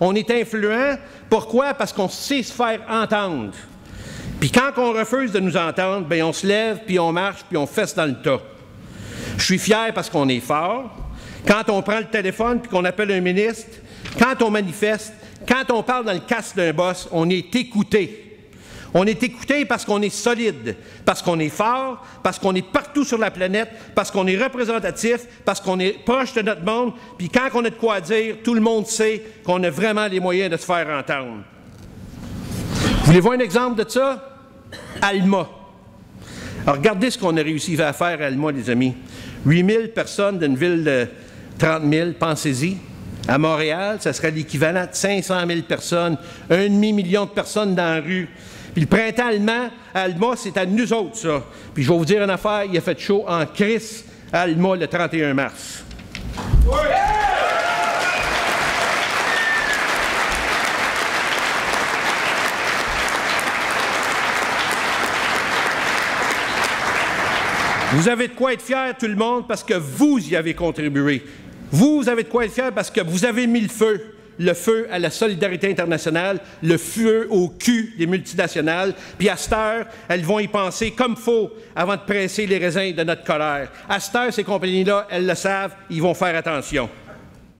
On est influent. Pourquoi? Parce qu'on sait se faire entendre. Puis quand on refuse de nous entendre, bien on se lève, puis on marche, puis on fesse dans le tas. Je suis fier parce qu'on est fort. Quand on prend le téléphone puis qu'on appelle un ministre, quand on manifeste, quand on parle dans le casque d'un boss, on est écouté. On est écouté parce qu'on est solide, parce qu'on est fort, parce qu'on est partout sur la planète, parce qu'on est représentatif, parce qu'on est proche de notre monde, puis quand on a de quoi dire, tout le monde sait qu'on a vraiment les moyens de se faire entendre. Voulez-vous un exemple de ça? Alma. Alors, regardez ce qu'on a réussi à faire à Alma, les amis. 8 000 personnes d'une ville de 30 000, pensez-y. À Montréal, ça serait l'équivalent de 500 000 personnes, un demi-million de personnes dans la rue. Puis le printemps allemand, Alma, c'est à nous autres, ça. Puis je vais vous dire une affaire, il a fait chaud en crise à Alma le 31 mars. Vous avez de quoi être fier, tout le monde, parce que vous y avez contribué. Vous avez de quoi être fier parce que vous avez mis le feu le feu à la solidarité internationale, le feu au cul des multinationales. Puis à cette heure, elles vont y penser comme faut avant de presser les raisins de notre colère. À cette heure, ces compagnies-là, elles le savent, ils vont faire attention.